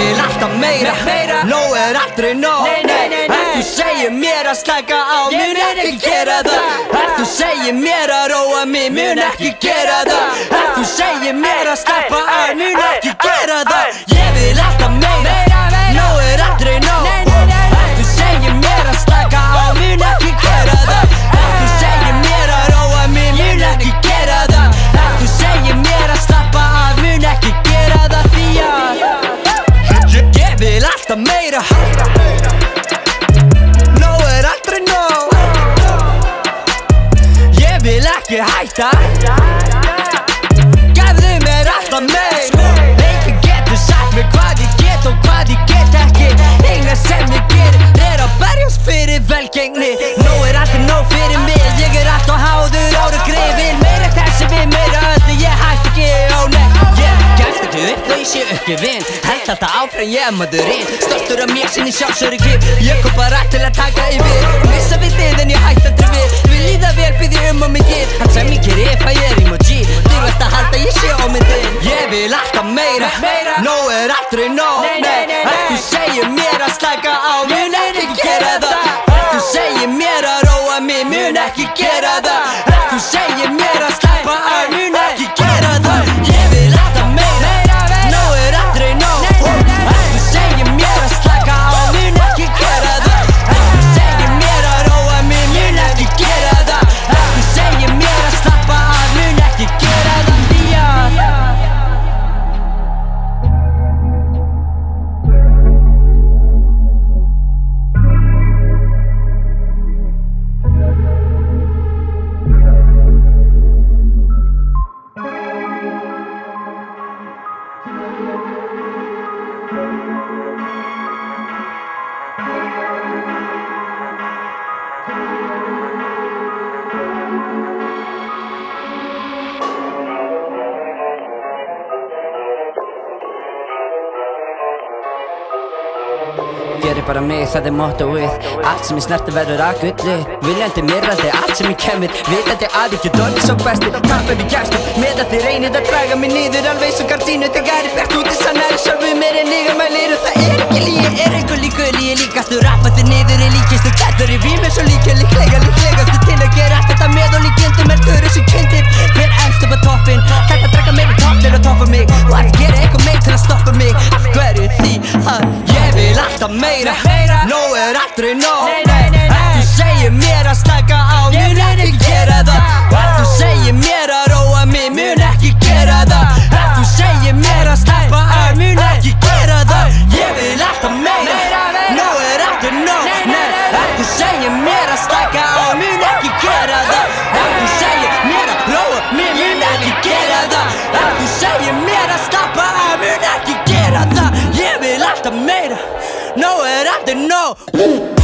vil alltaf meira, meira. Nó er aldrei nóg. Ef þú segir mér að slaka á Mjög ekki gera það. Ef þú segir mér að róa mig Mjög ekki gera það. Ef þú segir mér að slappa á Mjög ekki gera það. Alltaf meira Nóg er aldrei nóg. Ég vil ekki hætta vinn Held alltaf áfram ég er maðurinn Stoltur af mér sinni sjálfsöryggi. Ég kom bara til að taka yfir Missa við þið en ég hætti aldrei við. Við líða vel býði um og mikið Hann sem ég gerir ef að ég er emoji? Þú veist að halda ég sé á myndin. Ég vil alltaf meira. Nóg er aldrei nei. Ef þú segir mér að slaka á Mun ekki gera það. það. Ef þú segir mér að róa mig Mun ekki gera það. Ef þú segir mér að slappa á Gerir bara mig, það er mottoið Allt sem ég snerti verður að gulli. Viljandi myrrandi, allt sem ég kemur. Vitandi að ég get orðið svo besti Kapp ef ég gefst upp, með að þið reynið að draga mig niður Alveg svo gardínu þegar ég bært út í sannari Sjálfu mér en líka mælir og alltaf meira. Nóg er aldrei. Ef þú segir mér að slaka á mun ekki gera það. þú segir mér að róa mig Mun ekki gera það. Þú segir mér að slappa á Mun ekki gera það. Ég vil alltaf meira. Nóg er aldrei. Ef þú segir mér að slaka á Mun ekki gera það. Þú segir mér að róa mig Mun ekki gera það. Þú segir mér að slappa á Mun ekki gera það. Ég vil alltaf meira Nóg er aldrei nóg